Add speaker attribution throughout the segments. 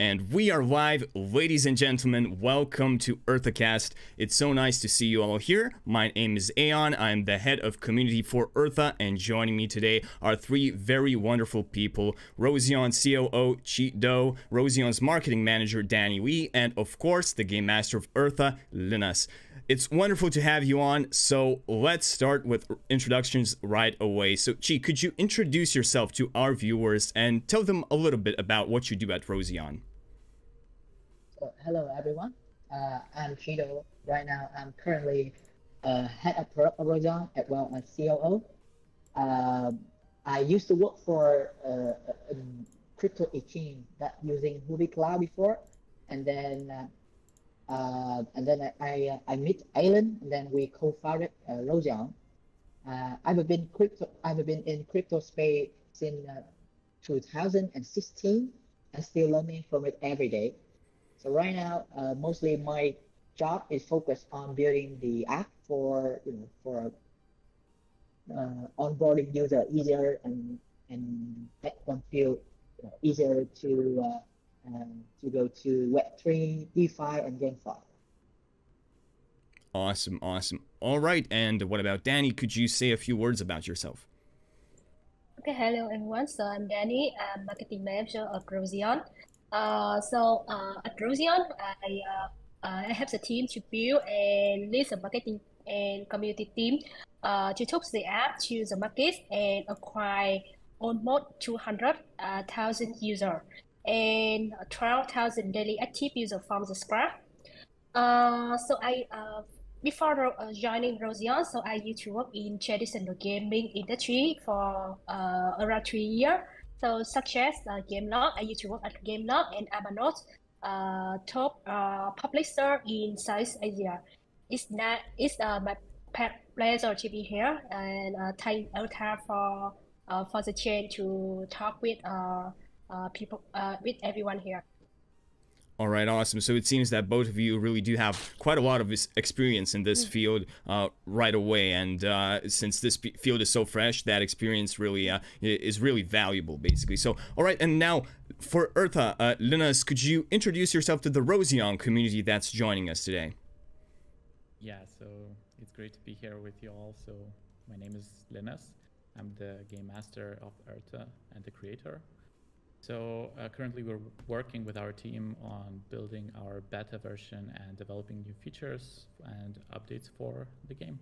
Speaker 1: And we are live, ladies and gentlemen. Welcome to ErthaCast. It's so nice to see you all here. My name is Aeon. I'm the head of community for Ertha, and joining me today are three very wonderful people Roseon COO Tri Do, Roseon's marketing manager Danie Le, and of course, the game master of Ertha, Linus. It's wonderful to have you on. So let's start with introductions right away. So, Tri, could you introduce yourself to our viewers and tell them a little bit about what you do at Roseon?
Speaker 2: So, hello, everyone. Uh, I'm Tri Do. Right now, I'm currently uh, head of product of Roseon as well as COO. Um, I used to work for uh, a crypto exchange that using Huobi Cloud before, and then uh, uh, and then I I, I Alan, and then we co-founded uh. Uh, I've been crypto I've been in crypto space since uh, 2016 and still learning from it every day. So right now, uh, mostly my job is focused on building the app for you know for uh, onboarding user easier and and make them feel you know, easier to uh, um, to go to Web3, DeFi, and GameFi.
Speaker 1: Awesome, awesome. All right, and what about Danie? Could you say a few words about yourself?
Speaker 3: Okay, hello everyone. So I'm Danie. I'm marketing manager of Roseon. Uh, so uh, at Roseon, I uh, I have the team to build and lead the marketing and community team uh, to take the app to the market and acquire almost 200,000 users and 12,000 daily active users from the scratch. Uh, so I uh, before uh, joining Roseon, so I used to work in traditional gaming industry for uh, around three years. So such as uh, Gameloft, I used to work at Gameloft and Amanotes, uh, top uh, publisher in South Asia. It's not it's uh, my pleasure to be here and uh, take out time for uh, for the chance to talk with uh, uh, people uh, with everyone here.
Speaker 1: All right, awesome. So it seems that both of you really do have quite a lot of experience in this field uh, right away, and uh, since this field is so fresh, that experience really uh, is really valuable, basically. So, all right, and now for Ertha, uh, Linus, could you introduce yourself to the Roseon community that's joining us today?
Speaker 4: Yeah, so it's great to be here with you all. So my name is Linus. I'm the game master of Ertha and the creator. So uh, currently we're working with our team on building our beta version and developing new features and updates for the game.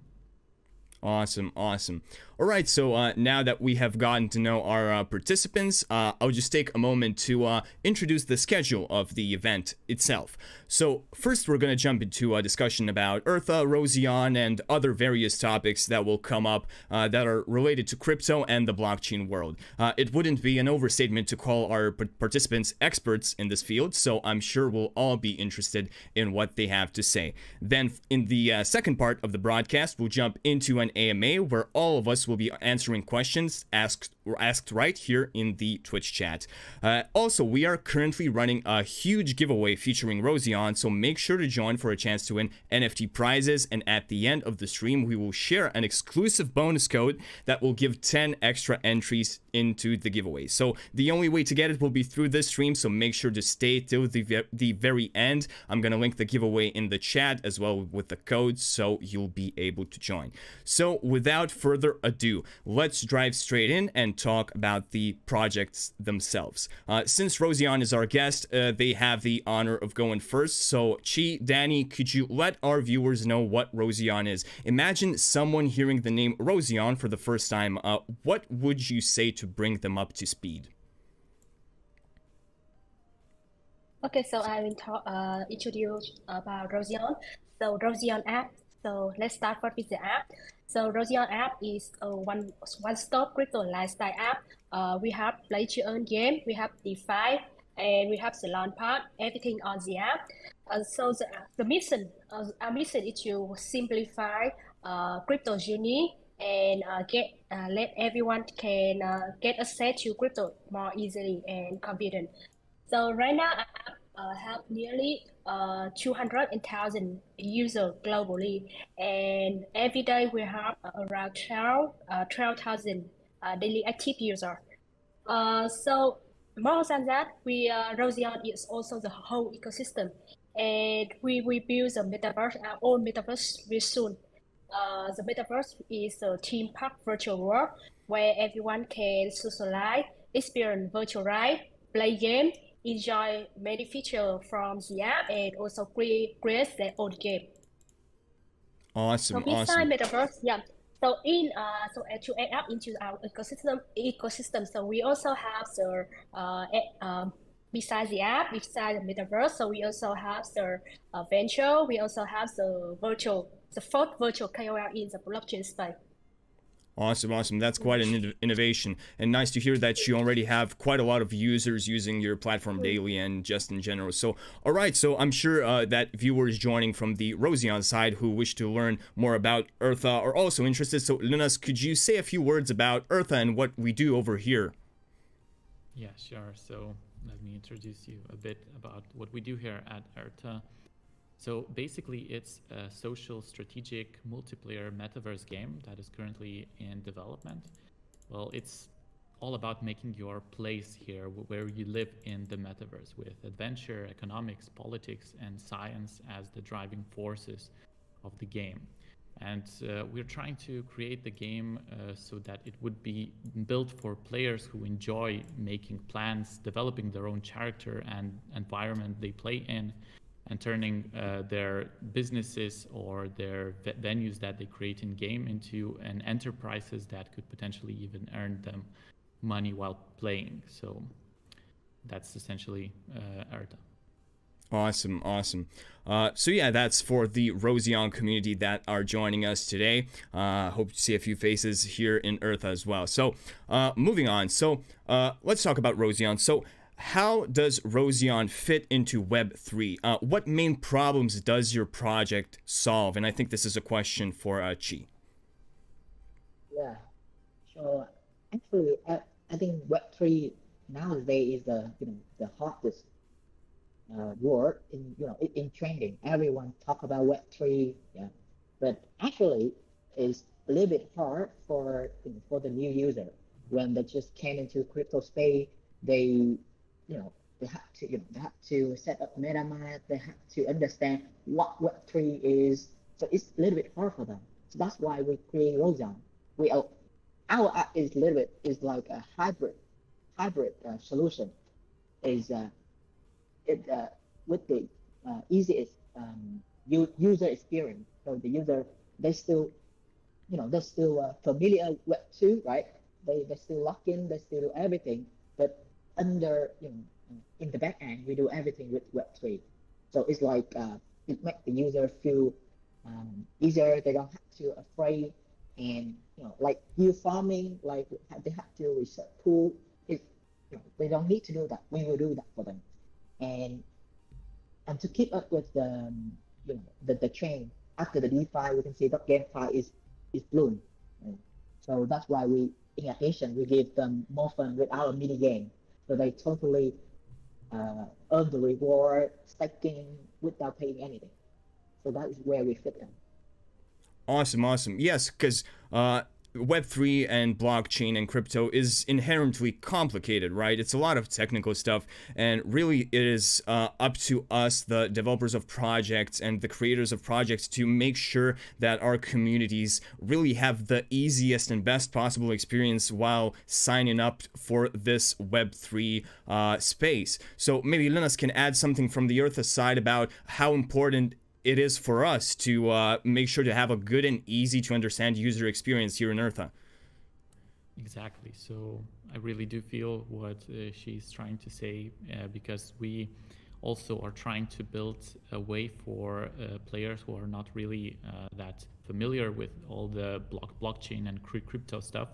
Speaker 1: Awesome, awesome. All right, so uh, now that we have gotten to know our uh, participants, uh, I'll just take a moment to uh, introduce the schedule of the event itself. So first, we're going to jump into a discussion about Ertha, Roseon, and other various topics that will come up uh, that are related to crypto and the blockchain world. Uh, it wouldn't be an overstatement to call our participants experts in this field, so I'm sure we'll all be interested in what they have to say. Then, in the second part of the broadcast, we'll jump into an an AMA where all of us will be answering questions asked asked right here in the Twitch chat. Uh, also, we are currently running a huge giveaway featuring Roseon, so make sure to join for a chance to win NFT prizes. And at the end of the stream, we will share an exclusive bonus code that will give 10 extra entries into the giveaway. So the only way to get it will be through this stream, so make sure to stay till the, the very end. I'm gonna link the giveaway in the chat as well with the code, so you'll be able to join. So without further ado, let's drive straight in and talk about the projects themselves. Uh, since Roseon is our guest, uh, they have the honor of going first. So Tri, Danie, could you let our viewers know what Roseon is? Imagine someone hearing the name Roseon for the first time. Uh, what would you say to bring them up to speed?
Speaker 3: Okay, so I will talk, uh, introduce about Roseon. So Roseon app. So let's start first with the app. So Roseon app is a one one-stop crypto lifestyle app. Uh, we have play to earn game, we have DeFi, and we have the part, everything on the app. Uh, so the, the mission, uh, our mission is to simplify uh, crypto journey and uh, get uh, let everyone can uh, get access to crypto more easily and confident. So right now, uh, nearly uh, 200,000 users globally, and every day we have around 12 uh, 12,000 uh, daily active users. Uh, so more than that, we uh, Roseon is also the whole ecosystem, and we we build the metaverse, our own metaverse very soon. Uh, the metaverse is a theme park virtual world where everyone can socialize, experience virtual ride, play game, enjoy many features from the app, and also create create their own game.
Speaker 1: Awesome,
Speaker 3: So beside
Speaker 1: awesome.
Speaker 3: metaverse, yeah. So in uh, so to add up into our ecosystem ecosystem, so we also have the uh, um, besides the app, besides the metaverse, so we also have the uh, venture. We also have the virtual, the fourth virtual KOL in the blockchain space.
Speaker 1: Awesome, awesome. That's quite an inno- innovation. And nice to hear that you already have quite a lot of users using your platform daily and just in general. So, all right. So, I'm sure uh, that viewers joining from the Roseon side who wish to learn more about Ertha are also interested. So, Linus, could you say a few words about Ertha and what we do over here?
Speaker 4: Yeah, sure. So let me introduce you a bit about what we do here at Ertha. So basically, it's a social strategic multiplayer metaverse game that is currently in development. Well, it's all about making your place here where you live in the metaverse with adventure, economics, politics, and science as the driving forces of the game. And uh, we're trying to create the game uh, so that it would be built for players who enjoy making plans, developing their own character and environment they play in, and turning uh, their businesses or their ve- venues that they create in game into an enterprises that could potentially even earn them money while playing. So that's essentially uh.
Speaker 1: Awesome, awesome. Uh, so yeah, that's for the Roseon community that are joining us today. Uh, hope to see a few faces here in Ertha as well. So uh, moving on. So uh, let's talk about Roseon. So how does Roseon fit into Web three? Uh, what main problems does your project solve? And I think this is a question for uh, Tri.
Speaker 2: Yeah. So actually, I, I think Web three nowadays is the you know the hottest uh, word in you know in, in trending. Everyone talk about Web three, yeah. But actually, it's a little bit hard for you know, for the new user when they just came into crypto space. They you know they have to you know they have to set up MetaMask. They have to understand what Web three is. So it's a little bit hard for them. So that's why we create Roseon. We are, our app is a little bit is like a hybrid hybrid uh, solution. Is uh, it uh, with the uh, easiest um, user experience. So the user they still, you know, they're still uh, familiar with two, right? They they still log in, they still do everything, under you know in the back end we do everything with Web three. So it's like uh, it makes the user feel um, easier. They don't have to afraid and you know like you farming like they have to research pool. It you know, they don't need to do that. We will do that for them and and to keep up with the um, you know the, the trend after the DeFi, we can see that GameFi is is bloom. right? So that's why we, in addition, we give them more fun with our mini game, so they totally uh, earn the reward staking without paying anything. So that is where we fit them.
Speaker 1: Awesome, awesome. Yes, because uh, Web3 and blockchain and crypto is inherently complicated, right? It's a lot of technical stuff, and really it is uh, up to us, the developers of projects and the creators of projects, to make sure that our communities really have the easiest and best possible experience while signing up for this Web3 uh, space. So maybe Linus can add something from the Ertha side about how important it is for us to uh, make sure to have a good and easy to understand user experience here in Ertha.
Speaker 4: Exactly. So I really do feel what uh, she's trying to say uh, because we also are trying to build a way for uh, players who are not really uh, that familiar with all the block blockchain and crypto stuff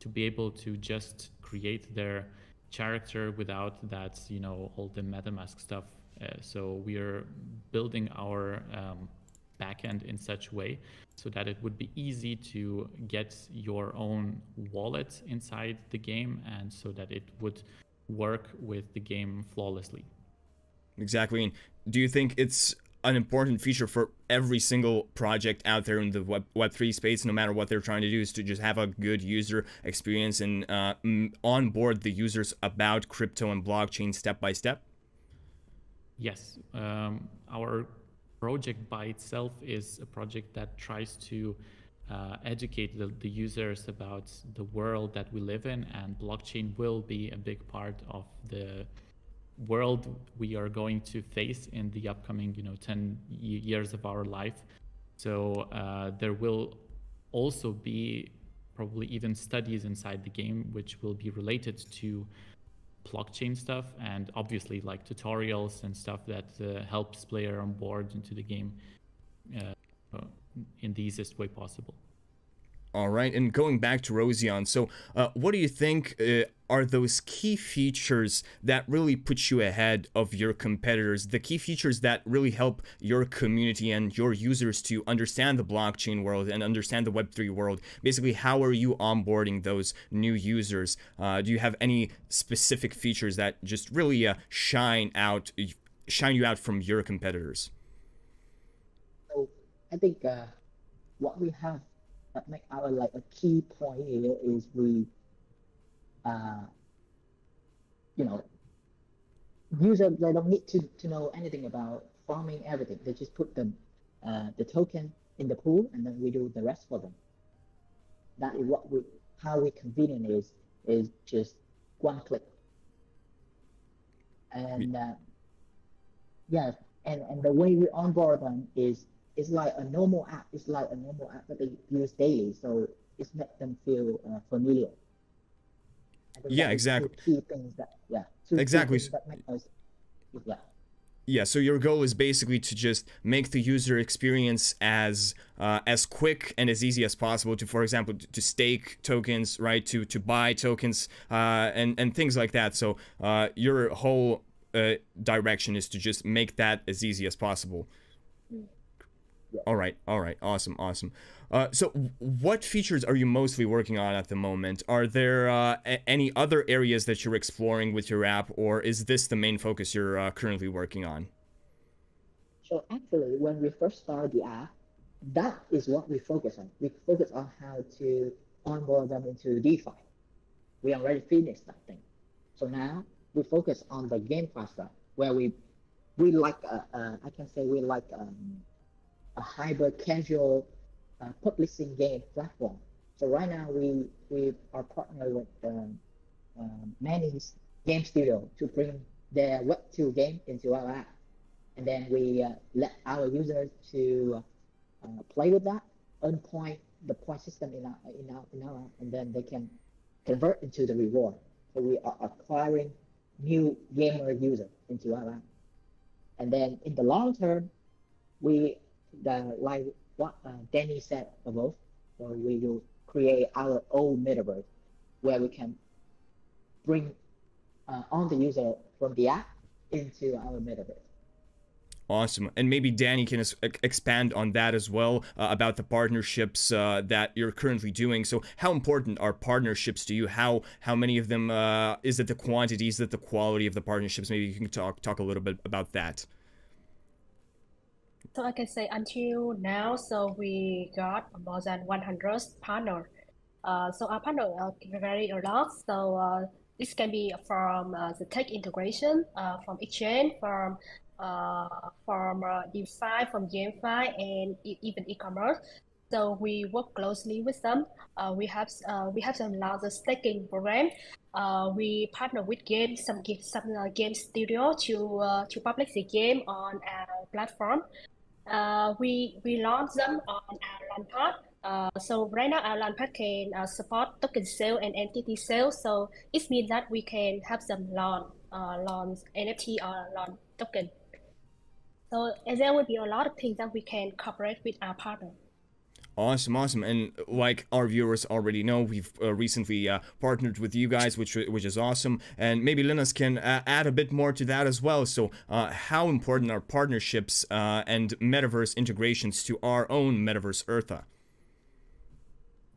Speaker 4: to be able to just create their character without that you know all the MetaMask stuff. Uh, so we are building our um, backend in such way so that it would be easy to get your own wallet inside the game and so that it would work with the game flawlessly.
Speaker 1: Exactly. And do you think it's an important feature for every single project out there in the web web3 space no matter what they're trying to do is to just have a good user experience and uh, onboard the users about crypto and blockchain step by step
Speaker 4: yes um, our project by itself is a project that tries to uh, educate the, the, users about the world that we live in and blockchain will be a big part of the world we are going to face in the upcoming you know 10 years of our life. So uh, there will also be probably even studies inside the game which will be related to blockchain stuff and obviously like tutorials and stuff that uh, helps player on board into the game uh, in the easiest way possible
Speaker 1: all right, and going back to Roseon, so uh, what do you think uh, are those key features that really put you ahead of your competitors? The key features that really help your community and your users to understand the blockchain world and understand the Web3 world. Basically, how are you onboarding those new users? Uh, do you have any specific features that just really uh, shine out, shine you out from your competitors?
Speaker 2: So I think uh, what we have make our like a key point here is we uh you know user they don't need to, to know anything about farming everything. They just put them uh, the token in the pool and then we do the rest for them. That is what we how we convenient is is just one click. And uh, yeah and and the way we onboard them is it's like a normal app. It's like a normal app that they use daily. So it's make them feel uh, familiar.
Speaker 1: Yeah, exactly.
Speaker 2: Key things that yeah.
Speaker 1: exactly. Us, yeah. Yeah, so your goal is basically to just make the user experience as uh, as quick and as easy as possible to, for example, to stake tokens, right? To to buy tokens uh, and and things like that. So uh, your whole uh, direction is to just make that as easy as possible. All right, all right, awesome, awesome. Uh, so, what features are you mostly working on at the moment? Are there uh, any other areas that you're exploring with your app, or is this the main focus you're uh, currently working on?
Speaker 2: So, actually, when we first started the app, that is what we focus on. We focus on how to onboard them into DeFi. We already finished that thing. So now we focus on the game faster, where we we like uh, uh, I can say we like um, a hybrid casual uh, publishing game platform. So right now we we are partnered with um, um, many game studio to bring their Web2 game into our app, and then we uh, let our users to uh, play with that, earn point the point system in our in our in our app, and then they can convert into the reward. So we are acquiring new gamer user into our app, and then in the long term, we the like what uh, Danie said above. We will create our own metaverse where we can bring uh, on the user from the app into our metaverse.
Speaker 1: Awesome. And maybe Danie can expand on that as well uh, about the partnerships uh, that you're currently doing. So, how important are partnerships to you? How how many of them uh, is it the quantity? Is it the quality of the partnerships? Maybe you can talk talk a little bit about that.
Speaker 3: So I can say until now, so we got more than 100 partner. Uh, so our partner uh, vary a lot. So uh, this can be from uh, the tech integration, uh, from exchange, from uh, from uh, DeFi, from GameFi, and e even e-commerce. So we work closely with them. Uh, we have uh, we have some larger staking program. Uh, we partner with games, some some uh, game studio to uh, to publish the game on our platform uh, we we launch them on our Launchpad. Uh, so right now our Launchpad can uh, support token sale and NFT sale. So it means that we can have them launch uh, launch NFT or launch token. So there will be a lot of things that we can cooperate with our partner.
Speaker 1: Awesome, awesome, and like our viewers already know, we've uh, recently uh, partnered with you guys, which which is awesome. And maybe Linus can uh, add a bit more to that as well. So, uh, how important are partnerships uh, and metaverse integrations to our own metaverse Ertha?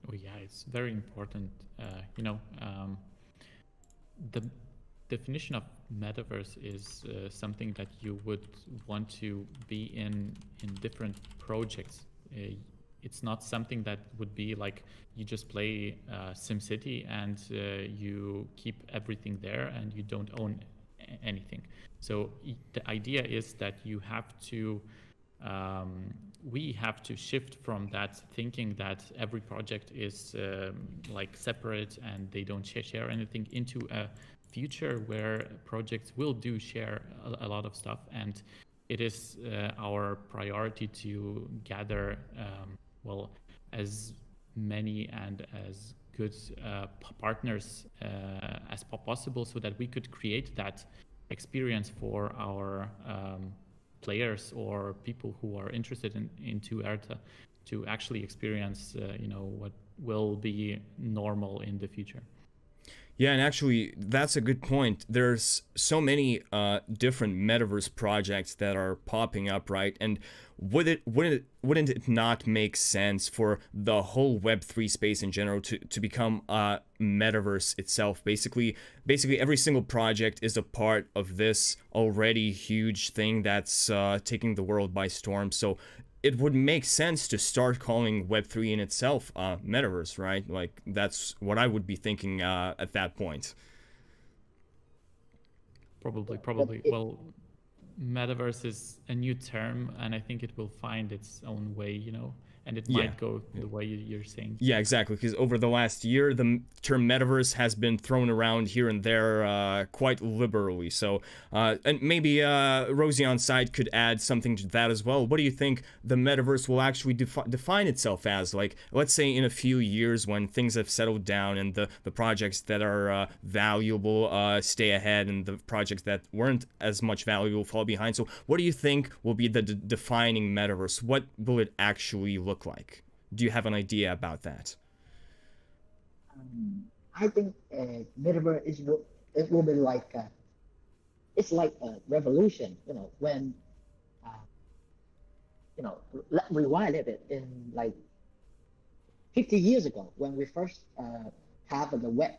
Speaker 4: Oh yeah, it's very important. Uh, you know, um, the definition of metaverse is something that you would want to be in in different projects. It's not something that would be like you just play uh, SimCity and uh, you keep everything there and you don't own anything. So the idea is that you have to, um, we have to shift from that thinking that every project is um, like separate and they don't share anything into a future where projects will do share a, a lot of stuff and it is uh, our priority to gather um, well as many and as good uh, partners uh, as possible so that we could create that experience for our um, players or people who are interested in into ERTHA to actually experience uh, you know what will be normal in the future.
Speaker 1: Yeah, and actually, that's a good point. There's so many uh, different metaverse projects that are popping up, right? And would it wouldn't it, wouldn't it not make sense for the whole Web3 space in general to, to become a metaverse itself? Basically, basically every single project is a part of this already huge thing that's uh, taking the world by storm. So it would make sense to start calling Web3 in itself uh, metaverse, right? Like that's what I would be thinking uh, at that point.
Speaker 4: Probably, probably. Well, metaverse is a new term, and I think it will find its own way. You know, and it might yeah. go the way you're saying.
Speaker 1: Yeah, exactly. Because over the last year, the term metaverse has been thrown around here and there uh, quite liberally. So, uh, and maybe uh, Roseon side could add something to that as well. What do you think the metaverse will actually defi- define itself as? Like, let's say in a few years when things have settled down and the, the projects that are uh, valuable uh, stay ahead and the projects that weren't as much valuable fall behind. So, what do you think will be the defining metaverse? What will it actually look look like? Do you have an idea about that?
Speaker 2: Um, I think uh, metaverse is it will be like a, it's like a revolution. You know when uh, you know let rewind a bit in like 50 years ago when we first uh, have the web.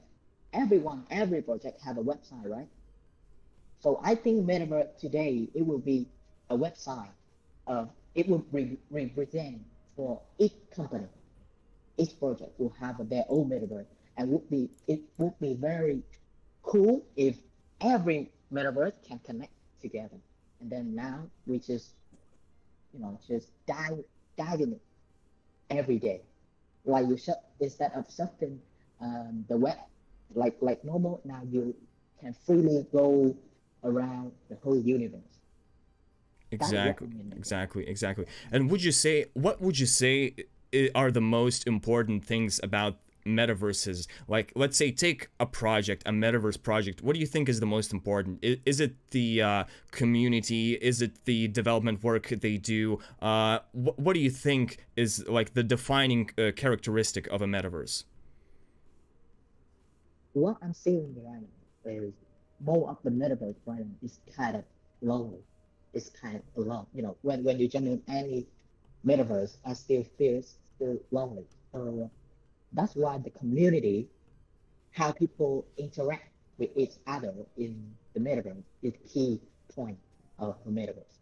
Speaker 2: Everyone, every project have a website, right? So I think metaverse today it will be a website. Uh, it will re- represent for each company, each project will have their own metaverse, and would be it would be very cool if every metaverse can connect together. And then now we just, you know, just dive dive in it every day, like you should instead of surfing um, the web like like normal. Now you can freely go around the whole universe.
Speaker 1: Exactly, exactly, exactly. And would you say what would you say are the most important things about metaverses? Like, let's say take a project, a metaverse project. What do you think is the most important? Is, it the uh, community? Is it the development work they do? Uh, wh- what do you think is like the defining uh, characteristic of a metaverse?
Speaker 2: What I'm seeing right now is more of the metaverse right now is kind of lonely is kind of alone. You know, when when you jump in any metaverse, I still feel still lonely. So that's why the community, how people interact with each other in the metaverse, is key point of the metaverse.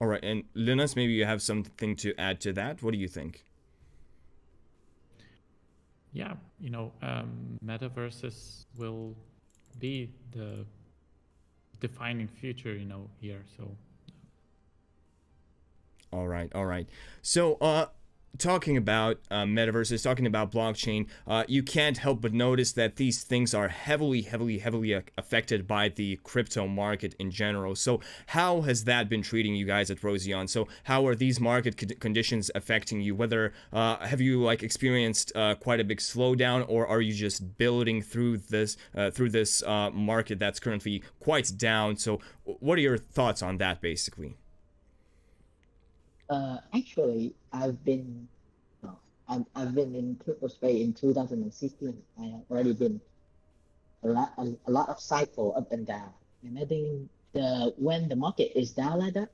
Speaker 1: All right, and Linus, maybe you have something to add to that. What do you think?
Speaker 4: Yeah, you know, um, metaverses will be the defining future, you know, here. So.
Speaker 1: All right, all right. So, uh, talking about uh, metaverses, talking about blockchain, uh, you can't help but notice that these things are heavily, heavily, heavily affected by the crypto market in general. So, how has that been treating you guys at Roseon? So, how are these market conditions affecting you? Whether uh, have you like experienced uh, quite a big slowdown, or are you just building through this uh, through this uh, market that's currently quite down? So, what are your thoughts on that, basically?
Speaker 2: Uh, actually, I've been, I've, I've been in crypto space in 2016. I have already been a lot, a, a lot of cycle up and down. And I think the when the market is down like that,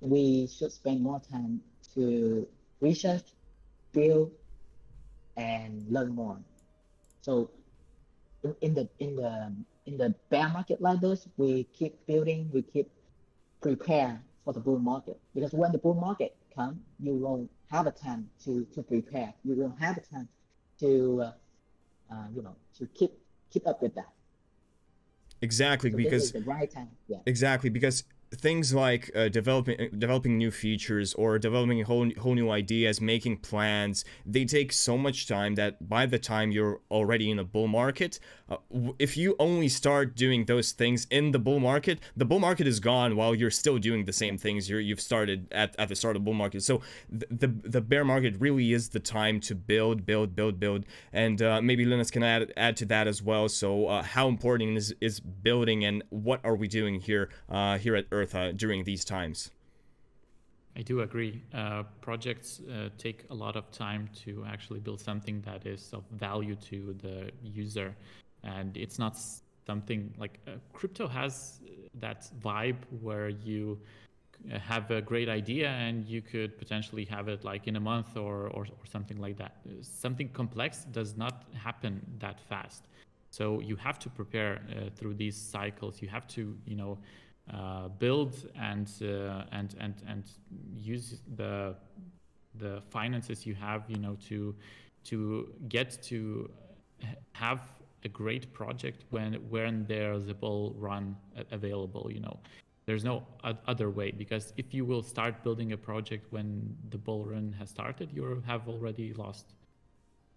Speaker 2: we should spend more time to research, build, and learn more. So in the in the in the bear market like this, we keep building, we keep prepare for the bull market because when the bull market come, you won't have a time to to prepare. You won't have a time to uh, uh, you know to keep keep up with that.
Speaker 1: Exactly
Speaker 2: So
Speaker 1: because
Speaker 2: this is the right time. Yeah.
Speaker 1: Exactly, because things like uh, developing developing new features or developing whole whole new ideas, making plans, they take so much time that by the time you're already in a bull market, uh, if you only start doing those things in the bull market, the bull market is gone while you're still doing the same things you're, you've started at, at the start of bull market. So the, the the bear market really is the time to build, build, build, build, and uh, maybe Linus can add add to that as well. So uh, how important is is building, and what are we doing here uh, here at Ertha during these times?
Speaker 4: I do agree. Uh, projects uh, take a lot of time to actually build something that is of value to the user, and it's not something like uh, crypto has uh, that vibe where you uh, have a great idea and you could potentially have it like in a month or or, or something like that. Uh, Something complex does not happen that fast, so you have to prepare uh, through these cycles. You have to you know uh, build and uh, and and and use the the finances you have you know to to get to have a great project when when there's a bull run available you know. There's no other way because if you will start building a project when the bull run has started you have already lost.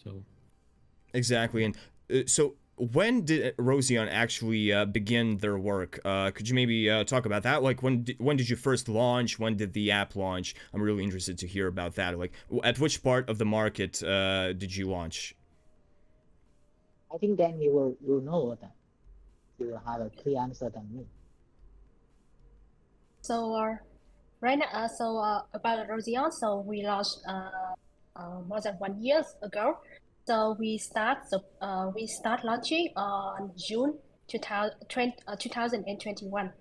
Speaker 4: So
Speaker 1: Exactly, and uh, so when did Roseon actually uh, begin their work? Uh, could you maybe uh, talk about that? Like when did, when did you first launch? When did the app launch? I'm really interested to hear about that. Like w- at which part of the market uh, did you launch?
Speaker 2: I think then you will will know that. You will have a clear answer than me.
Speaker 3: So uh, right now, uh, so uh, about Roseon, so we launched uh, uh, more than one years ago. So we start uh, we start launching on June 2000, uh, 2021.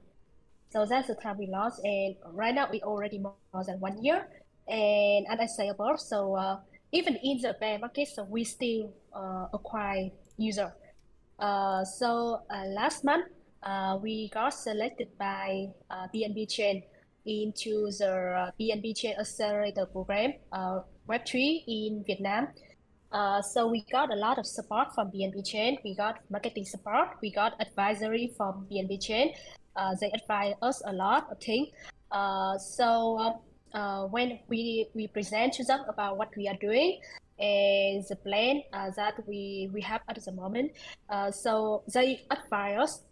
Speaker 3: So that's the time we launched, and right now we already more than one year. And as I above, so uh, even in the bear market, so we still uh, acquire user. Uh, so uh, last month, we got selected by BNB Chain into the BNB Chain Accelerator Program, uh, Web3 in Vietnam. Uh, so we got a lot of support from BNB Chain. We got marketing support. We got advisory from BNB Chain. Uh, they advise us a lot of things. Uh, so uh, uh, when we we present to them about what we are doing and the plan uh, that we we have at the moment, so they advise us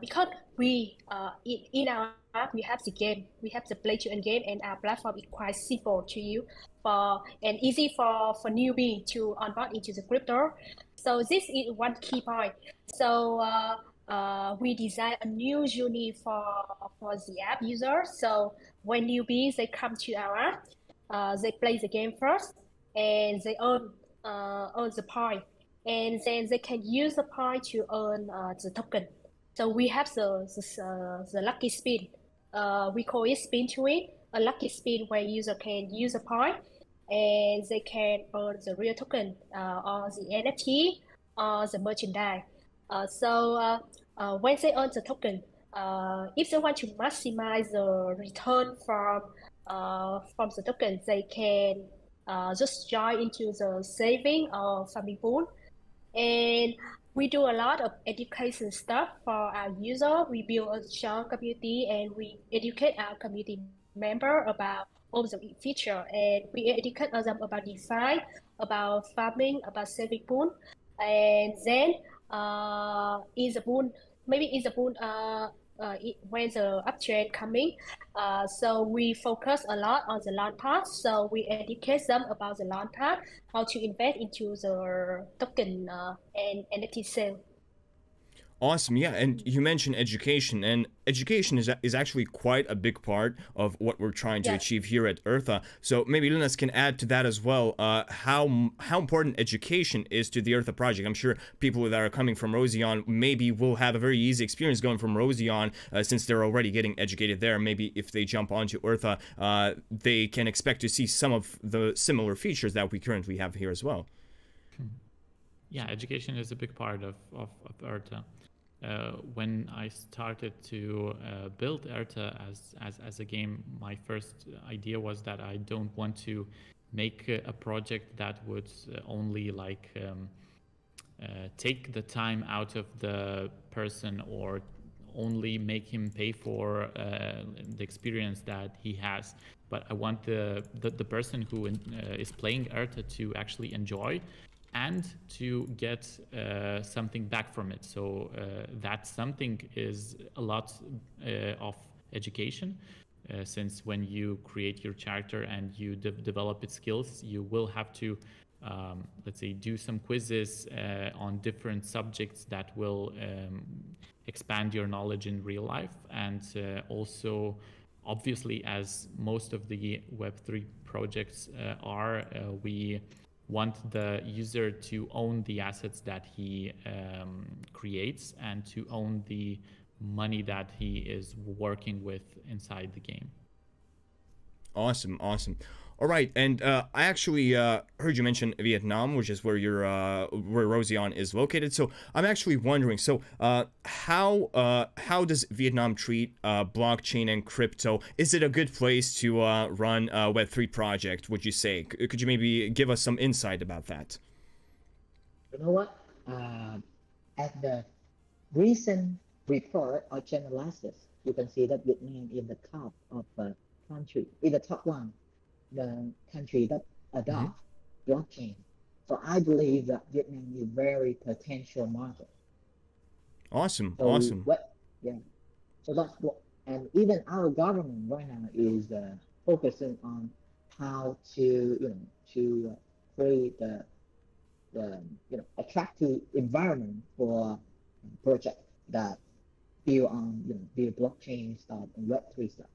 Speaker 3: because we in, in our app we have the game, we have the play to earn game, and our platform is quite simple to you for and easy for for newbie to onboard into the crypto. So this is one key point. So uh, uh, we design a new journey for for the app user. So when newbies they come to our app, uh, they play the game first, and they earn uh, earn the point, and then they can use the point to earn uh, the token. So we have the the, the lucky spin. Uh, we call it spin to win. A lucky spin where user can use a point and they can earn the real token uh, or the NFT or the merchandise. Uh, so uh, uh, when they earn the token, uh, if they want to maximize the return from from the token, they can just join into the saving or farming pool. And we do a lot of education stuff for our user. We build a strong community and we educate our community member about all the feature and we educate them about DeFi, about farming, about saving pool, and then uh, in the pool, maybe in the pool, uh, uh, when the uptrend coming, uh, so we focus a lot on the Launchpad. So we educate them about the Launchpad, how to invest into the token uh, and NFT sale.
Speaker 1: Awesome, yeah, and you mentioned education, and education is is actually quite a big part of what we're trying to
Speaker 3: Yes.
Speaker 1: achieve here at Ertha. So maybe Linus can add to that as well. Uh, how how important education is to the Ertha project? I'm sure people that are coming from Roseon maybe will have a very easy experience going from Roseon uh, since they're already getting educated there. Maybe if they jump onto Ertha, uh, they can expect to see some of the similar features that we currently have here as well.
Speaker 4: Yeah, education is a big part of, of, of ERTHA. Uh, when I started to uh, build ERTHA as, as, as a game, my first idea was that I don't want to make a, project that would uh, only like um, uh, take the time out of the person or only make him pay for uh, the experience that he has. But I want the, the, the person who in, uh, is playing ERTHA to actually enjoy and to get uh, something back from it. So uh, that something is a lot uh, of education. Uh, since when you create your character and you de- develop its skills, you will have to, um, let's say, do some quizzes uh, on different subjects that will um, expand your knowledge in real life. And uh, also, obviously, as most of the Web3 projects are, we want the user to own the assets that he um, creates and to own the money that he is working with inside the game.
Speaker 1: Awesome, awesome. All right, and uh, I actually uh, heard you mention Vietnam, which is where your uh, where Roseon is located. So I'm actually wondering, so uh, how uh, how does Vietnam treat uh, blockchain and crypto? Is it a good place to run a Web3 project? Would you say? C could you maybe give us some insight about that?
Speaker 2: You know what? at the recent report or analysis, you can see that Vietnam in the top of country, in the top one the country that adopt mm-hmm. blockchain. So I believe that Vietnam is a very potential market.
Speaker 1: Awesome, so awesome.
Speaker 2: What, yeah. So that's what, and even our government right now is uh, focusing on how to, you know, to uh, create the, the, you know, attractive environment for projects that build on, you know, build blockchain stuff and Web3 stuff.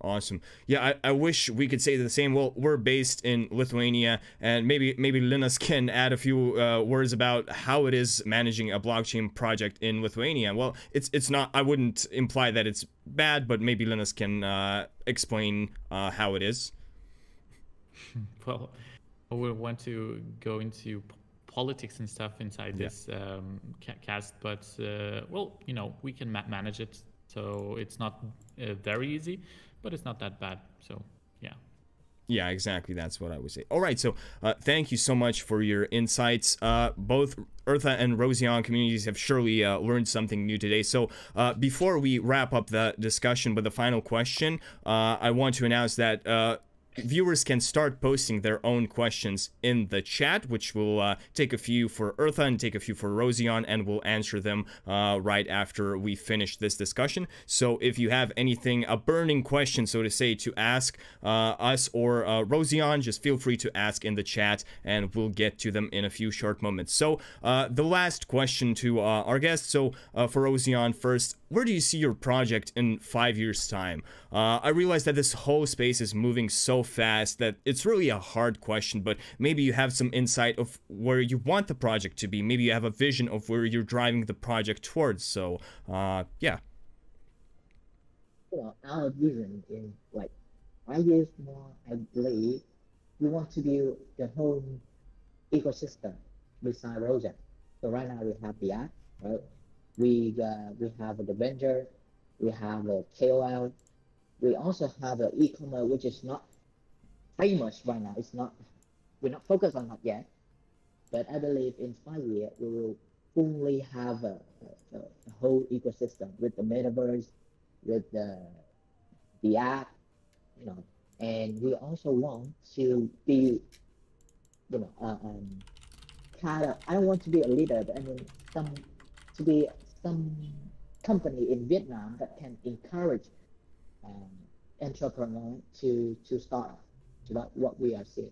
Speaker 1: Awesome. Yeah, I, I wish we could say the same. Well, we're based in Lithuania, and maybe maybe Linus can add a few uh, words about how it is managing a blockchain project in Lithuania. Well, it's it's not. I wouldn't imply that it's bad, but maybe Linus can uh, explain uh, how it is.
Speaker 4: Well, I would want to go into politics and stuff inside yeah. this um, cast, but uh, well, you know, we can ma manage it, so it's not uh, very easy but it's not that bad. So yeah.
Speaker 1: Yeah, exactly. That's what I would say. All right. So, uh, thank you so much for your insights. Uh, both Ertha and Roseon communities have surely uh, learned something new today. So, uh, before we wrap up the discussion with the final question, uh, I want to announce that uh, viewers can start posting their own questions in the chat, which will uh, take a few for Ertha and take a few for Roseon, and we'll answer them uh, right after we finish this discussion. So if you have anything, a burning question, so to say, to ask uh, us or uh, Roseon, just feel free to ask in the chat, and we'll get to them in a few short moments. So uh, the last question to uh, our guest. So for Roseon first, where do you see your project in five years' time? Uh, I realize that this whole space is moving so fast that it's really a hard question, but maybe you have some insight of where you want the project to be. Maybe you have a vision of where you're driving the project towards. So, uh, yeah.
Speaker 2: Well, our vision is like five years more, I believe, we want to build the whole ecosystem beside Rosa. So right now we have the app, right? We uh, we have the vendor, we have a KOL, we also have an e-commerce which is not famous right now. It's not we're not focused on that yet, but I believe in five years we will fully have a, a, a whole ecosystem with the metaverse, with the the app, you know, and we also want to be, you know, uh, um, kind of. I don't want to be a leader, but I mean some to be some company in Vietnam that can encourage um, entrepreneurs to to start. So that's what we are seeing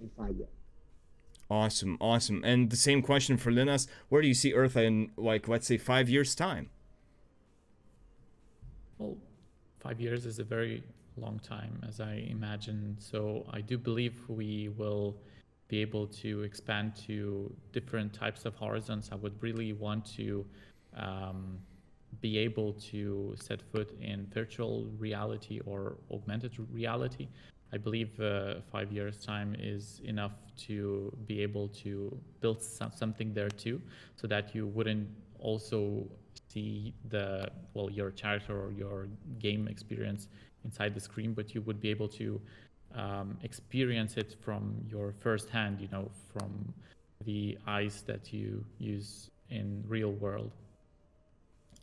Speaker 2: in five years.
Speaker 1: Awesome, awesome. And the same question for Linus: Where do you see Ertha in, like, let's say, five years' time?
Speaker 4: Well, five years is a very long time, as I imagine. So I do believe we will be able to expand to different types of horizons. I would really want to um, be able to set foot in virtual reality or augmented reality. I believe uh, five years time is enough to be able to build some, something there too, so that you wouldn't also see the well your character or your game experience inside the screen, but you would be able to um, experience it from your first hand, you know, from the eyes that you use in real world.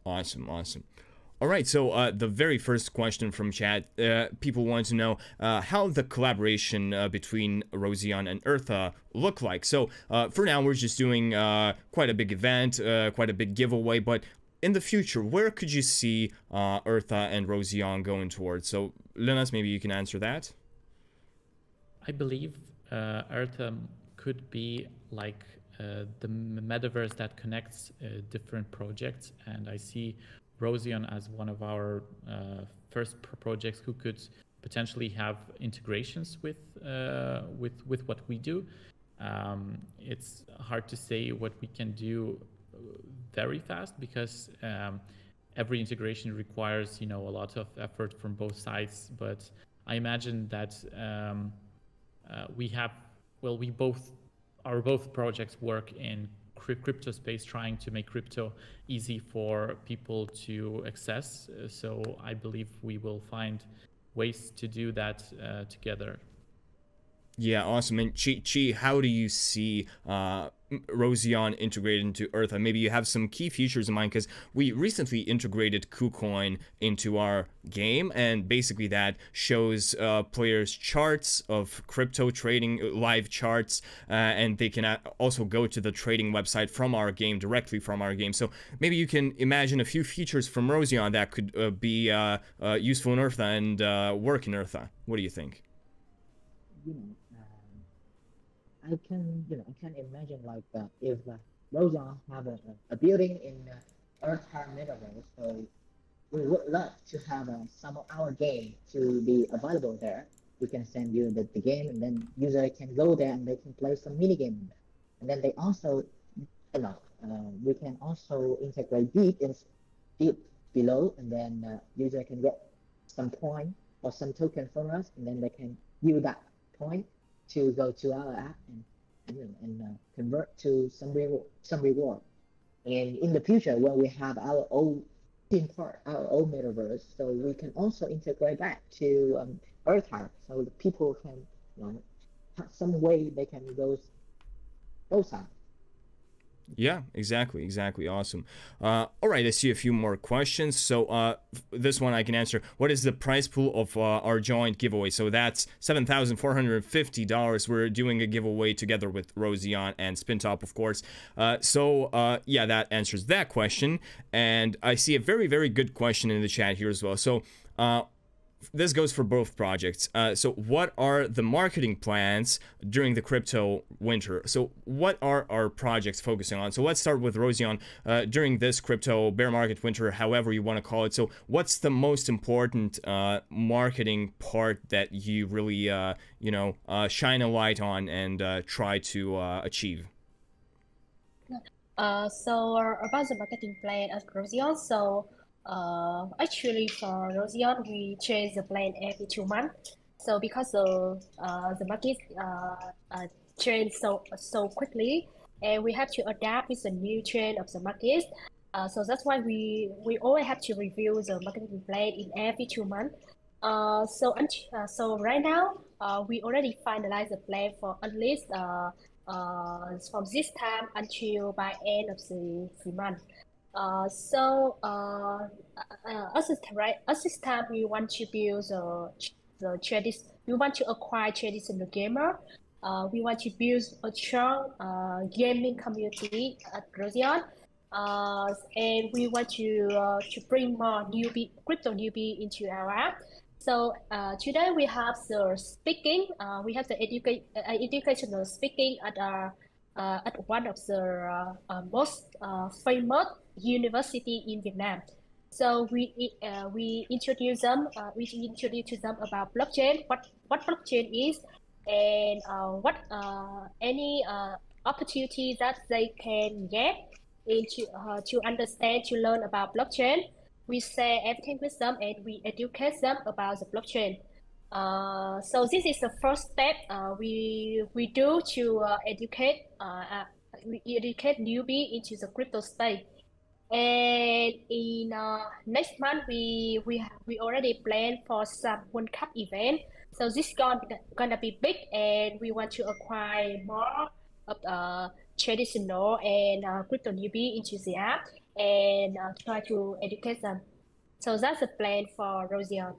Speaker 1: Awesome, awesome. All right, so uh, the very first question from chat, uh, people want to know uh, how the collaboration uh, between Roseon and Ertha look like. So uh, for now, we're just doing uh, quite a big event, quite a big giveaway, but in the future, where could you see Ertha and Roseon going towards? So Linus, maybe you can answer that.
Speaker 4: I believe Ertha could be like the metaverse that connects different projects, and I see Roseon as one of our uh, first projects who could potentially have integrations with uh, with with what we do. Um, it's hard to say what we can do uh, very fast because um, every integration requires you know a lot of effort from both sides. But I imagine that um, uh, we have well we both our both projects work in crypto space trying to make crypto easy for people to access. Uh, so I believe we will find ways to do that uh, together.
Speaker 1: Yeah, awesome. And Tri, Tri how do you see uh, Roseon integrated into Ertha? Maybe you have some key features in mind because we recently integrated KuCoin into our game, and basically that shows uh, players charts of crypto trading, uh, live charts, uh, and they can also go to the trading website from our game directly from our game. So maybe you can imagine a few features from Roseon that could uh, be uh, useful in Ertha and work in Ertha. What do you think?
Speaker 2: I can, you know, I can imagine like uh, if uh, Rosa have a, a building in uh, Ertha Metaverse, so we would love to have uh, some of our game to be available there. We can send you the, the game, and then user can go there and they can play some mini game. And then they also, you know, uh, we can also integrate deep in deep below, and then uh, user can get some point or some token from us, and then they can use that point to go to our app and and, uh, convert to some reward, some reward. And in the future, when we have our own theme park, our own metaverse, so we can also integrate that to um, Ertha, so the people can, you know, some way they can go both sides.
Speaker 1: Yeah, exactly, exactly. Awesome. Uh, all right, I see a few more questions. So uh, this one I can answer. What is the price pool of uh, our joint giveaway? So that's seven thousand four hundred fifty dollars. We're doing a giveaway together with Roseon and Spintop, of course. Uh, so uh, yeah, that answers that question. And I see a very very good question in the chat here as well. So uh, this goes for both projects. Uh, so, what are the marketing plans during the crypto winter? So, what are our projects focusing on? So, let's start with Roseon uh, during this crypto bear market winter, however you want to call it. So, what's the most important uh, marketing part that you really, uh, you know, uh, shine a light on and uh, try to achieve?
Speaker 3: so, about the marketing plan at Roseon, so uh, actually, for Roseon, we change the plan every two months. So because the uh, the market uh, uh, change so so quickly, and we have to adapt with the new trend of the market. Uh, so that's why we we always have to review the marketing plan in every two months. Uh, so uh, so right now, uh, we already finalized the plan for at least uh, from this time until by end of the three month. Uh, so uh, uh, at this right at this time we want to build the the tradition. We want to acquire traditional gamer. Uh, we want to build a strong uh, gaming community at Roseon. Uh, and we want to uh, to bring more newbie crypto newbie into our app. So uh, today we have the speaking. Uh, we have the educate uh, educational speaking at our uh, at one of the uh, uh, most uh, famous university in Vietnam. So we uh, we introduce them uh, we introduce them about blockchain, what what blockchain is, and uh, what uh, any uh, opportunity that they can get into uh, to understand to learn about blockchain. We share everything with them and we educate them about the blockchain. Uh, so this is the first step uh, we we do to uh, educate uh, uh, we educate newbie into the crypto space. And in uh, next month we we we already plan for some World Cup event. So this gonna gonna be big, and we want to acquire more of uh, traditional and uh, crypto newbie app and uh, try to educate them. So that's the plan for Roseon.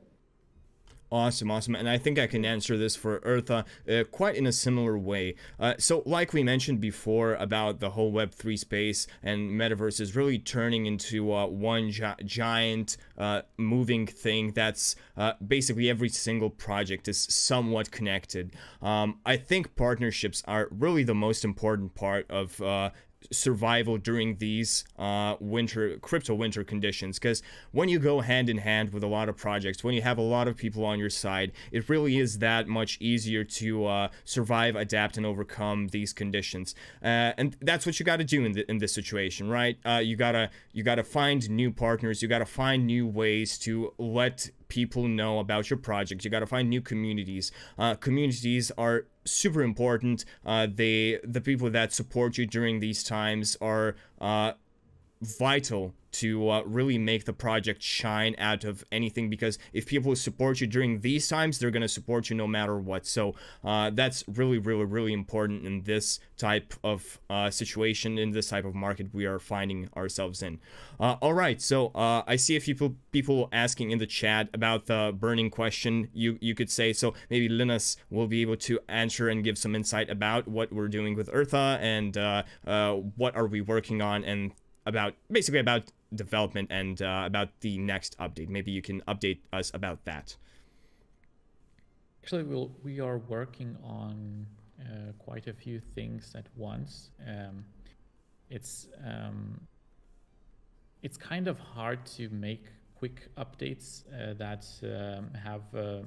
Speaker 1: Awesome, awesome. And I think I can answer this for Ertha uh, quite in a similar way. Uh, so, like we mentioned before about the whole Web3 space and metaverse is really turning into uh, one gi- giant uh, moving thing that's uh, basically every single project is somewhat connected. Um, I think partnerships are really the most important part of uh, survival during these uh, winter crypto winter conditions because when you go hand in hand with a lot of projects when you have a lot of people on your side it really is that much easier to uh, survive adapt and overcome these conditions uh, and that's what you got to do in, the, in this situation right uh, you gotta you gotta find new partners you gotta find new ways to let people know about your project. You got to find new communities. Uh, communities are super important. Uh, they the people that support you during these times are uh, vital to uh, really make the project shine out of anything because if people support you during these times they're going to support you no matter what. So uh, that's really really really important in this type of uh, situation in this type of market we are finding ourselves in. Uh, all right so uh, i see a few people asking in the chat about the burning question you you could say. So maybe linus will be able to answer and give some insight about what we're doing with ertha and uh, what are we working on and about basically about development and uh, about the next update. Maybe you can update us about that.
Speaker 4: Actually, we'll, we are working on uh, quite a few things at once. Um, it's um, it's kind of hard to make quick updates uh, that um, have uh,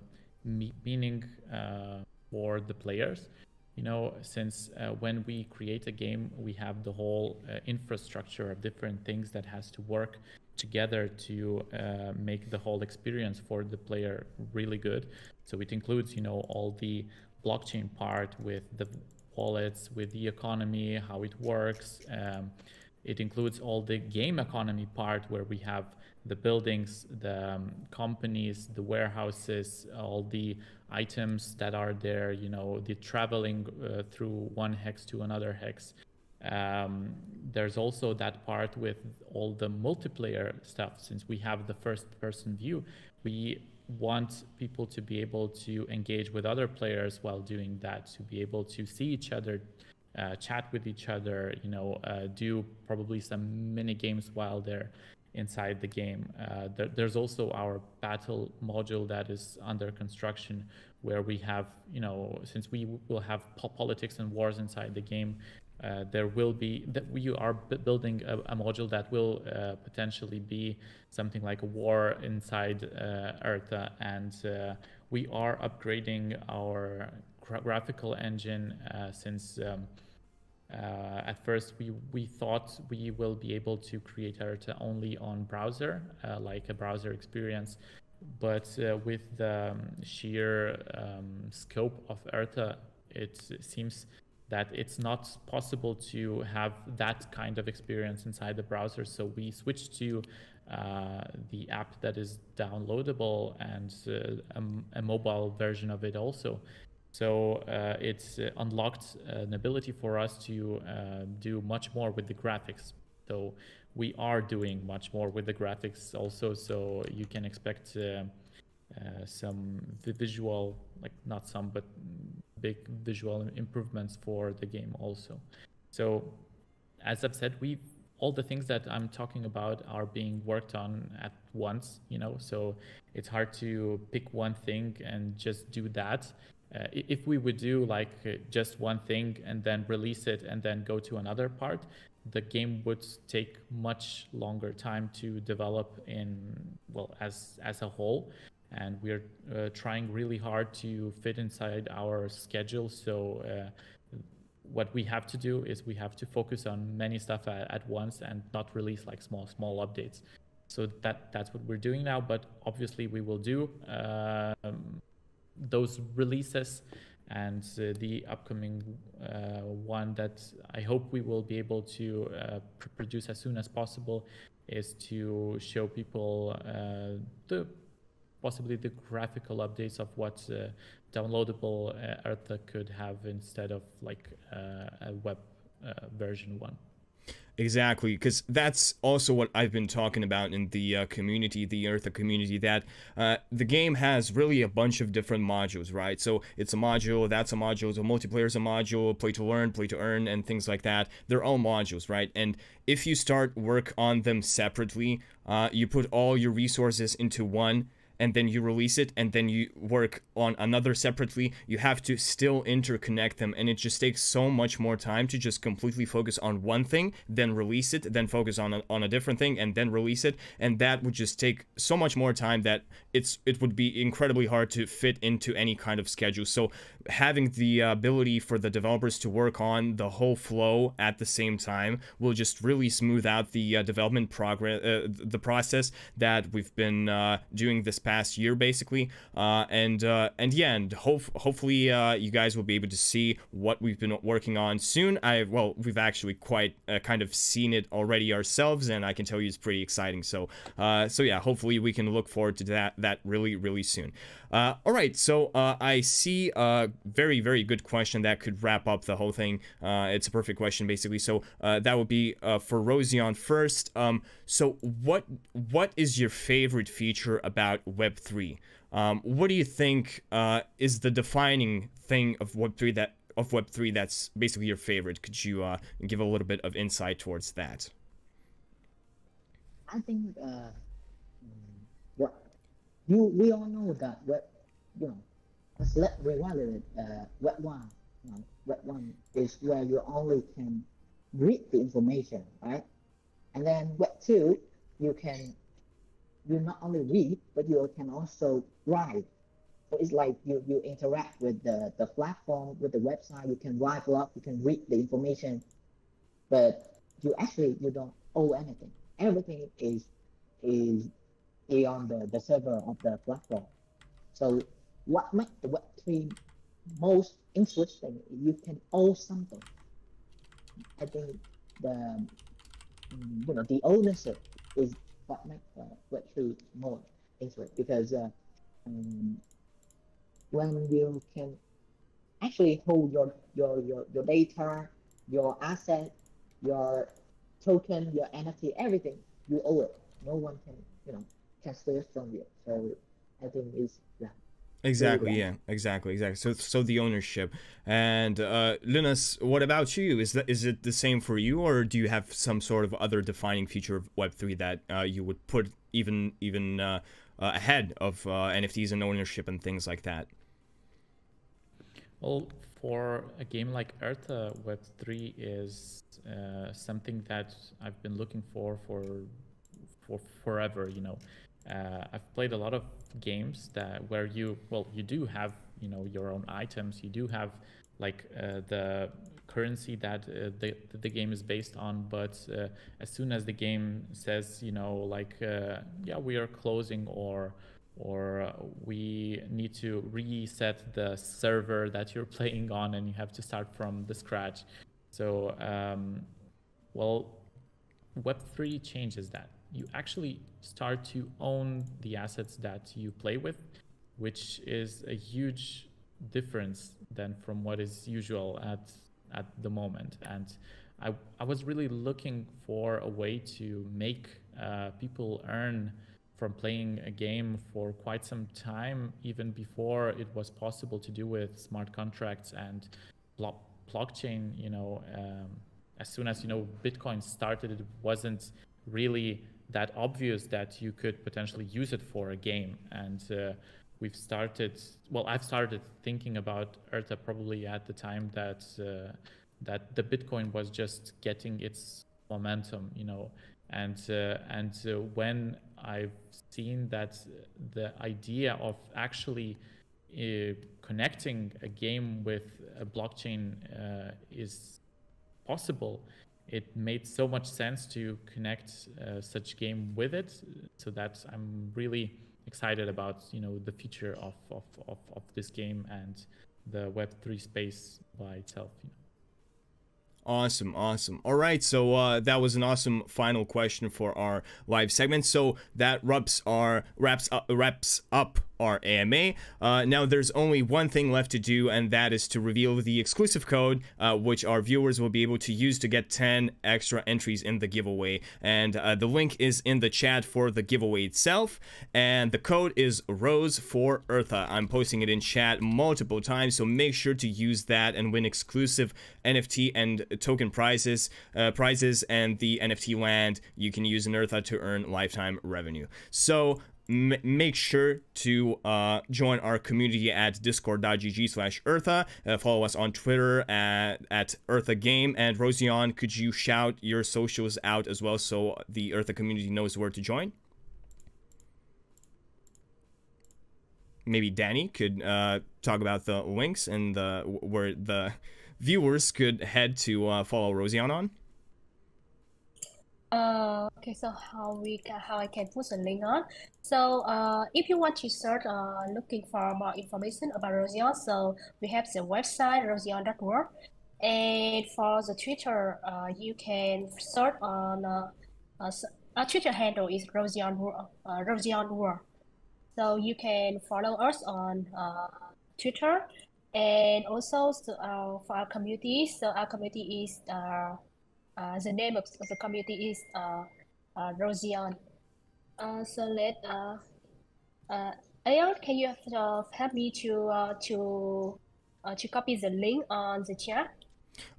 Speaker 4: me- meaning uh, for the players you know, since uh, when we create a game, we have the whole uh, infrastructure of different things that has to work together to uh, make the whole experience for the player really good. So it includes, you know, all the blockchain part with the wallets, with the economy, how it works. Um, it includes all the game economy part where we have the buildings, the um, companies, the warehouses, all the items that are there, you know, the traveling uh, through one hex to another hex. Um, there's also that part with all the multiplayer stuff. Since we have the first person view, we want people to be able to engage with other players while doing that, to be able to see each other, uh, chat with each other, you know, uh, do probably some mini games while they're inside the game. Uh, there, there's also our battle module that is under construction, where we have, you know, since we will have politics and wars inside the game, uh, there will be that we are building a, a, module that will uh, potentially be something like a war inside uh, Ertha, and uh, we are upgrading our gra graphical engine uh, since. Um, uh, at first, we, we thought we will be able to create Ertha only on browser, uh, like a browser experience. But uh, with the um, sheer um, scope of Ertha, it seems that it's not possible to have that kind of experience inside the browser. So we switched to uh, the app that is downloadable and uh, a, a, mobile version of it also. So uh, it's uh, unlocked an ability for us to uh, do much more with the graphics. So we are doing much more with the graphics also. So you can expect uh, some visual, like not some, but big visual improvements for the game also. So as I've said, we all the things that I'm talking about are being worked on at once, you know, so it's hard to pick one thing and just do that uh, if we would do like uh, just one thing and then release it and then go to another part, the game would take much longer time to develop in well as as a whole. And we're uh, trying really hard to fit inside our schedule. So uh, what we have to do is we have to focus on many stuff at, at once and not release like small small updates. So that that's what we're doing now but obviously we will do. Um, those releases and uh, the upcoming uh, one that I hope we will be able to uh, produce as soon as possible is to show people uh, the possibly the graphical updates of what uh, downloadable uh, Ertha could have instead of like a web version one.
Speaker 1: Exactly, because that's also what I've been talking about in the uh, community, the Ertha community, that uh, the game has really a bunch of different modules, right? So it's a module, that's a module, so multiplayer is a module, play to learn, play to earn, and things like that. They're all modules, right? And if you start work on them separately, uh, you put all your resources into one, and then you release it and then you work on another separately you have to still interconnect them and it just takes so much more time to just completely focus on one thing then release it then focus on a, on a different thing and then release it and that would just take so much more time that it's it would be incredibly hard to fit into any kind of schedule. So having the ability for the developers to work on the whole flow at the same time will just really smooth out the uh, development progress uh, the process that we've been uh, doing this past past year, basically. Uh, and uh, and yeah, and hope hopefully uh, you guys will be able to see what we've been working on soon. I well, we've actually quite uh, kind of seen it already ourselves, and I can tell you it's pretty exciting. So uh, so yeah, hopefully we can look forward to that that really really soon. Uh, all right, so uh, I see a very, very good question that could wrap up the whole thing. Uh, it's a perfect question, basically. So uh, that would be uh, for Roseon first. Um, so what what is your favorite feature about Web three? Um, what do you think uh, is the defining thing of Web three that of Web three that's basically your favorite? Could you give a little bit of insight towards that?
Speaker 2: I think you we all know that web, you know, let regarded uh, web one, you know, web one is where you only can read the information, right? And then web two, you can you not only read, but you can also write. So it's like you, you interact with the, the platform, with the website, you can write up, you can read the information, but you actually you don't owe anything. Everything is is on the, the server of the platform. So what makes the Web3 most interesting you can own something. I think the you know the ownership is what makes uh, Web3 more interesting because uh, um, when you can actually hold your, your your your data, your asset, your token, your NFT, everything, you own it. No one can you know can steal from you. So I think it's yeah.
Speaker 1: Exactly. Yeah. Exactly. Exactly. So, so the ownership and uh, Linus, what about you? Is that is it the same for you, or do you have some sort of other defining feature of Web three that uh, you would put even even uh, uh ahead of uh, NFTs and ownership and things like that?
Speaker 4: Well, for a game like Ertha, Web three is uh, something that I've been looking for for for forever. You know, uh, I've played a lot of games that where you well you do have you know your own items. You do have like uh, the currency that uh, the the game is based on. But uh, as soon as the game says you know like uh, yeah we are closing or or uh, we need to reset the server that you're playing on and you have to start from the scratch. So um, well, Web3 changes that you actually start to own the assets that you play with, which is a huge difference than from what is usual at at the moment. And I, I was really looking for a way to make uh, people earn from playing a game for quite some time, even before it was possible to do with smart contracts and blo- blockchain. You know, um, as soon as you know Bitcoin started, it wasn't really that obvious that you could potentially use it for a game. And uh, we've started, well, I've started thinking about Ertha probably at the time that uh, that the Bitcoin was just getting its momentum, you know, and uh, and uh, when I've seen that the idea of actually uh, connecting a game with a blockchain uh, is possible it made so much sense to connect uh, such game with it so that i'm really excited about you know the future of of, of, of this game and the Web3 space by itself. You know.
Speaker 1: Awesome, awesome. All right, so uh, that was an awesome final question for our live segment. So that wraps our wraps up, wraps up our AMA. Uh, now there's only one thing left to do, and that is to reveal the exclusive code, uh, which our viewers will be able to use to get 10 extra entries in the giveaway. And uh, the link is in the chat for the giveaway itself, and the code is Rose for Ertha. I'm posting it in chat multiple times, so make sure to use that and win exclusive NFT and token prizes, uh, prizes, and the NFT land you can use in Ertha to earn lifetime revenue. So M- make sure to uh, join our community at discord.gg slash ertha. Uh, follow us on twitter at, at ertha game. And roseon could you shout your socials out as well so the ertha community knows where to join? Maybe danie could uh, talk about the links and the where the viewers could head to uh, follow roseon on
Speaker 3: Uh, okay, so how we can, how I can put the link on. So uh, if you want to search uh, looking for more information about Roseon, so we have the website roseon.org. And for the Twitter, uh, you can search on uh, uh, our Twitter handle is Roseon uh, Roseon World. So you can follow us on uh, Twitter, and also so, uh, for our community. So our community is uh, uh, the name of, of the community is uh, uh, Roseon. Uh, so let uh, uh, Ayon, can you uh, help me to uh, to uh, to copy the link on the chat?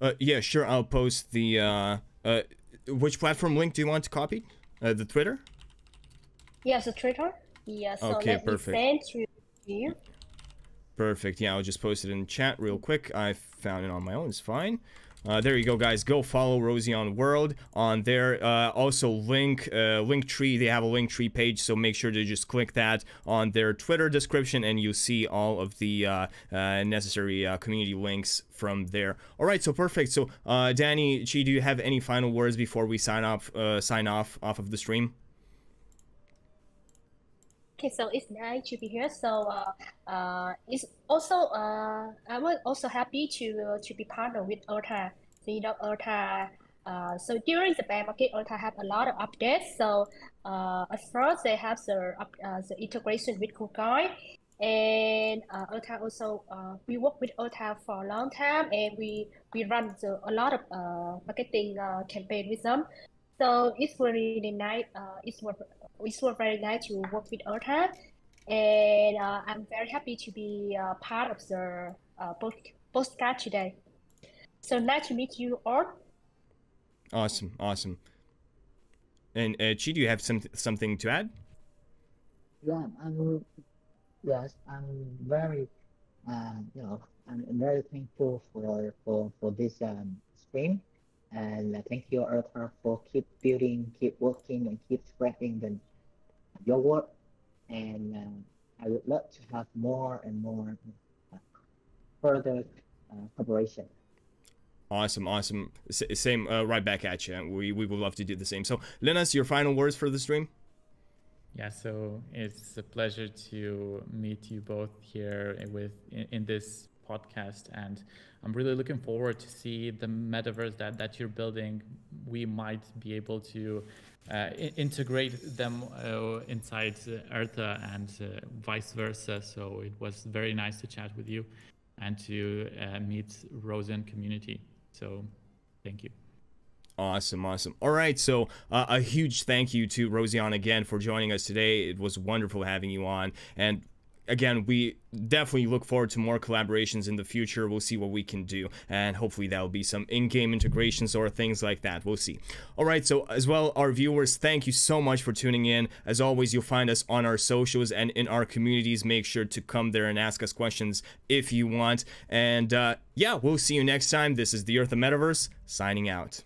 Speaker 1: Uh, yeah, sure. I'll post the. Uh, uh, which platform link do you want copied? Uh, the Twitter.
Speaker 3: Yes, the Twitter. Yeah. So
Speaker 1: Okay, perfect.
Speaker 3: me send to you.
Speaker 1: Perfect. Yeah, I'll just post it in chat real quick. I found it on my own. It's fine. Uh, there you go, guys. Go follow Roseon World on there. Uh, also, link uh, Linktree. They have a link tree page, so make sure to just click that on their Twitter description, and you'll see all of the uh, uh, necessary uh, community links from there. All right, so perfect. So, Danie, Tri, do you have any final words before we sign off? Sign off off of the stream.
Speaker 3: Okay, so it's nice to be here. So uh, uh, it's also uh, I was also happy to to be partnered with Ertha. So you know Ertha. Uh, so during the bear market, Ertha have a lot of updates. So uh, at first they have the uh, the integration with KuCoin, and uh, Ertha also uh, we work with Ertha for a long time, and we we run the, a lot of uh, marketing uh, campaign with them. So it's really nice. Uh, it's worth it's was very nice to work with Ertha, and uh, I'm very happy to be uh, part of the uh, post postcard today. So nice to meet you all.
Speaker 1: Awesome, awesome. And uh, Tri, do you have some something to add?
Speaker 2: Yeah, I'm, yes, I'm very, um, you know, I'm very thankful for for for this um stream, and thank you, Ertha, for keep building, keep working, and keep spreading the your work. And uh, I would love to have more and more uh, further uh, cooperation.
Speaker 1: Awesome, awesome. S- same, uh, right back at you. We we would love to do the same. So, Linus, your final words for the stream?
Speaker 4: Yeah, so it's a pleasure to meet you both here with in, in this podcast, and I'm really looking forward to see the metaverse that that you're building. We might be able to uh, integrate them uh, inside uh, and uh, vice versa. So it was very nice to chat with you and to uh, meet Roseon community. So thank you.
Speaker 1: Awesome, awesome. All right, so uh, a huge thank you to Roseon again for joining us today. It was wonderful having you on, and again, we definitely look forward to more collaborations in the future. We'll see what we can do, and hopefully that will be some in-game integrations or things like that. We'll see. All right, so as well, our viewers, thank you so much for tuning in. As always, you'll find us on our socials and in our communities. Make sure to come there and ask us questions if you want. And uh, yeah, we'll see you next time. This is the Ertha Metaverse signing out.